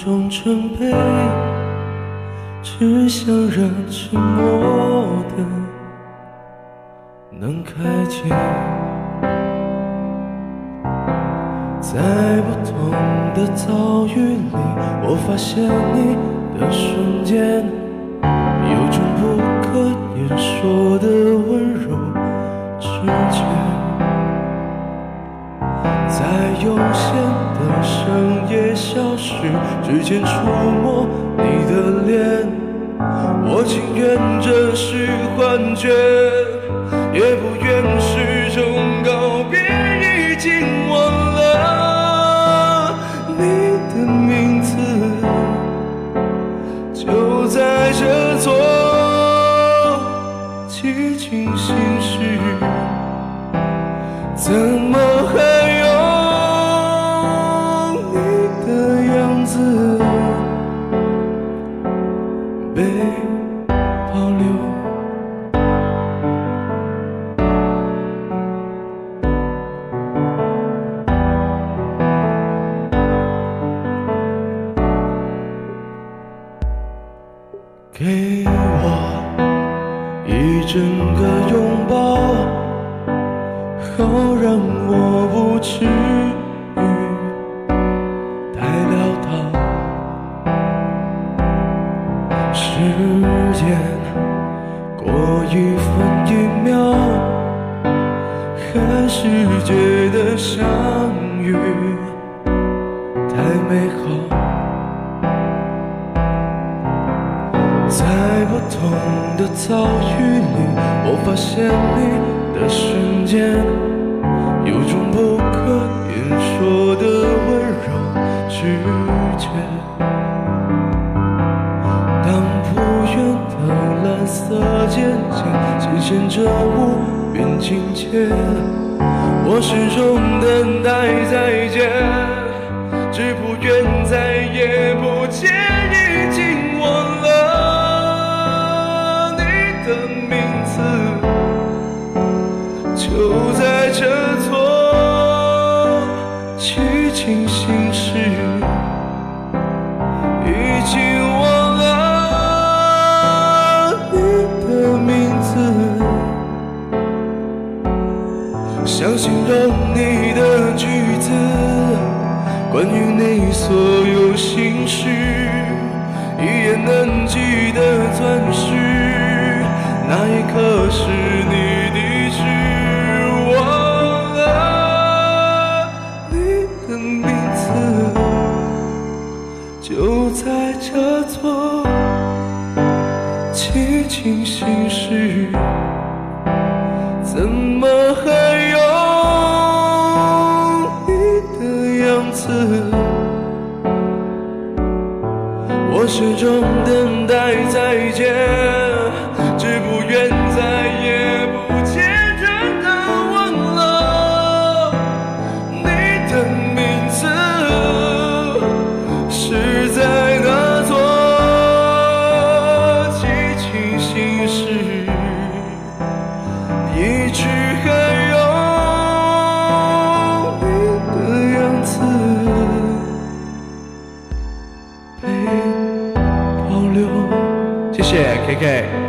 种准备，只想让沉默的能开解。在不同的遭遇里，我发现你的瞬间，有种不可言说的温柔在有限的深夜消失之前触摸你的脸，我情愿这是幻觉，也不愿始终告别，已经忘了你的名字，就在这座寂静心事，怎么子被保留？给我一整个拥抱，好让我不去时间过一分一秒，还是觉得相遇太美好。在不同的遭遇里，我发现你的瞬间，色渐渐显现着无边境界，我始终等待再见，只不愿再也不见，已经忘了。你的名字，就关于你所有心事，一眼能记得钻石，那一刻是你的痣，忘了你的名字。就在这座寂静心事，怎么还的样子？我始终等待再见，谢谢 KK。